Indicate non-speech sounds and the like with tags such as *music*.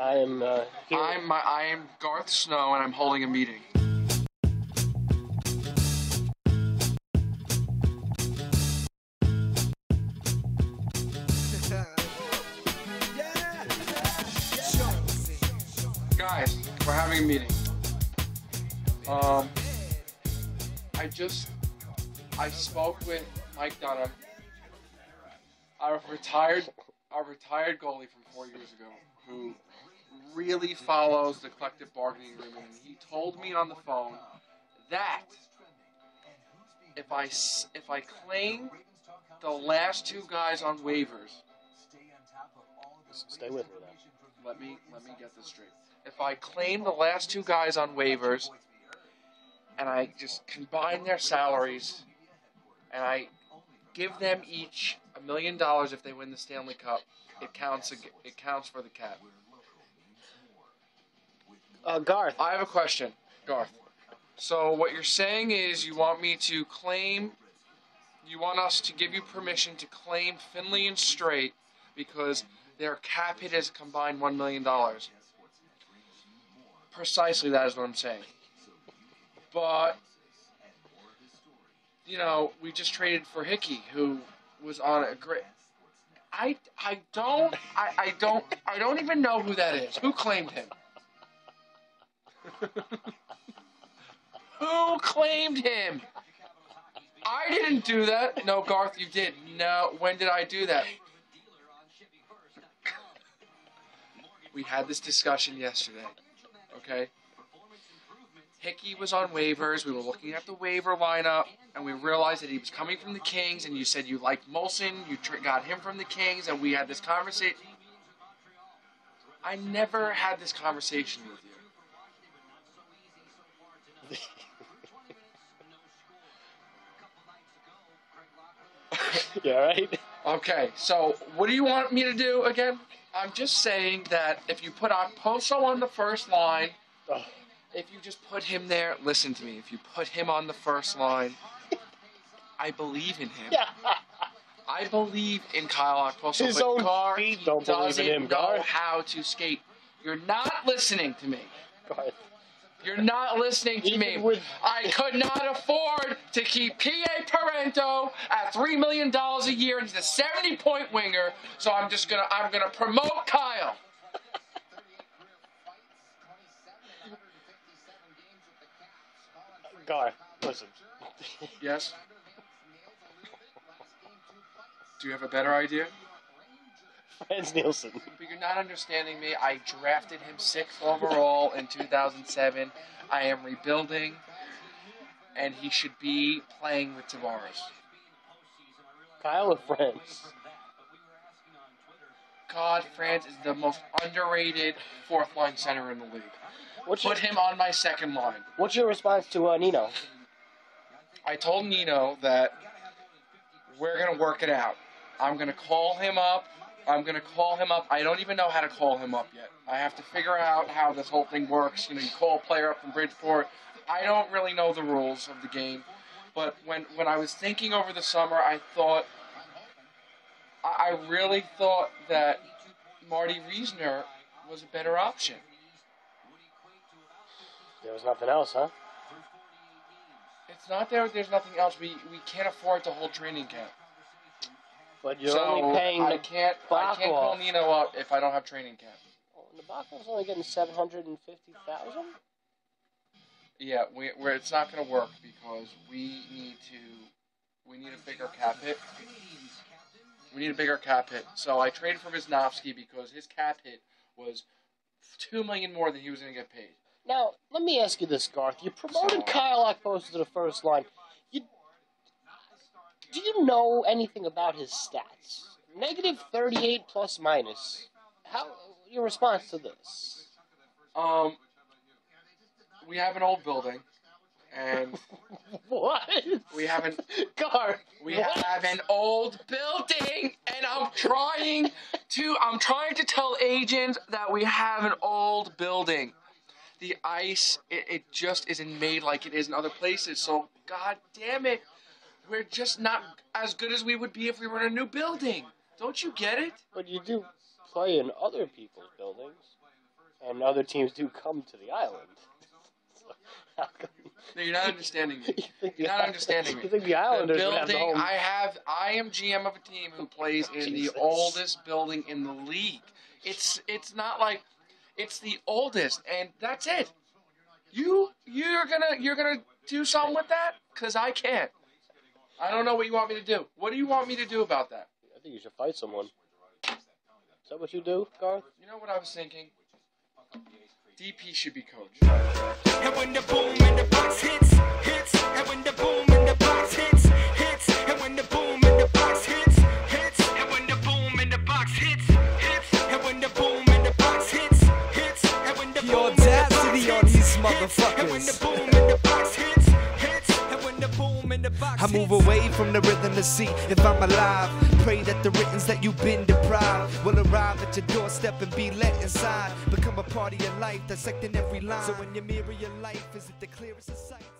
I am uh. I'm my I am Garth Snow and I'm holding a meeting. Guys, we're having a meeting. Um, I just I spoke with Mike Dunham, our retired our retired goalie from four years ago, who really follows the collective bargaining agreement. And he told me on the phone that if I if I claim the last two guys on waivers, Stay with me let me let me get this straight. If I claim the last two guys on waivers and I just combine their salaries and I give them each a million dollars if they win the Stanley Cup, it counts it counts for the cap. Uh, Garth, I have a question, Garth. So what you're saying is you want me to claim you want us to give you permission to claim Finley and Strait because their cap hit is combined one million dollars. Precisely that is what I'm saying. But you know, we just traded for Hickey, who was on a great I I don't I, I don't I don't even know who that is. Who claimed him? *laughs* Who claimed him? I didn't do that. No, Garth, you did. No, when did I do that? *laughs* We had this discussion yesterday. Okay? Hickey was on waivers. We were looking at the waiver lineup, and we realized that he was coming from the Kings, and you said you liked Moulson. You got him from the Kings, and we had this conversation. I never had this conversation with you. *laughs* all right? Okay, so what do you want me to do again? I'm just saying that if you put Poso on the first line, Oh, if you just put him there, listen to me. If you put him on the first line, I believe in him. yeah. *laughs* I believe in Kyle Okposo, His but own Gar, don't believe in doesn't know how to skate. You're not listening to me. Garth. You're not listening to Even me. with- I could not afford to keep P.A. Parenteau at three million dollars a year. He's a seventy-point winger, so I'm just gonna I'm gonna promote Kyle. Garth, listen. Yes. *laughs* Do you have a better idea? Frans Nielsen. But you're not understanding me. I drafted him sixth overall in 2007. I am rebuilding, and he should be playing with Tavares. Kyle or Franz? God, Frans is the most underrated fourth line center in the league. What's your, Put him on my second line. what's your response to uh, Nino? I told Nino that we're gonna work it out. I'm gonna call him up. I'm gonna call him up. I don't even know how to call him up yet. I have to figure out how this whole thing works. You know, you call a player up from Bridgeport. I don't really know the rules of the game, but when when I was thinking over the summer, I thought I, I really thought that Marty Reasoner was a better option. There was nothing else, huh? It's not there. there's nothing else. We we can't afford to hold training camp. But you're so only paying I the can't I can't call Nino up if I don't have training camp. Oh, Nabokov's only getting seven hundred and fifty thousand. Yeah, we, we're, it's not going to work because we need to we need a bigger cap hit. We need a bigger cap hit. So I traded for Visnovsky because his cap hit was two million more than he was going to get paid. Now, let me ask you this, Garth. You promoted So- Kyle Okposo to the first line. You, do you know anything about his stats? Negative 38 plus minus. How your response to this? Um, we have an old building, and *laughs* what? we haven't Garth. We what? have an old building, and I'm trying to I'm trying to tell agents that we have an old building. The ice, it, it just isn't made like it is in other places. So, god damn it, we're just not as good as we would be if we were in a new building. Don't you get it? But you do play in other people's buildings. and other teams do come to the island. *laughs* So, No, you're not understanding me. *laughs* you you're not understanding me. You think the The Islanders have the building home? I have, I am GM of a team who plays in Jesus. the oldest building in the league. It's it's not like it's the oldest, and that's it. You you're gonna you're gonna do something with that? Cause I can't. I don't know what you want me to do. What do you want me to do about that? I think you should fight someone. Is that what you do, Garth? You know what I was thinking? DP should be coach. And when the boom in the box hits, hits. And when the boom in the box hits, hits. And when the boom in the box hits, hits. And when the boom in the box hits, hits. And when the boom in the box hits, hits. And when the The boom in the box audacity on hits, these hits. And when the motherfuckers. boom I move away from the rhythm to see if I'm alive. Pray that the writtens that you've been deprived will arrive at your doorstep and be let inside. Become a part of your life, dissecting every line. So when you mirror your life, is it the clearest of sight?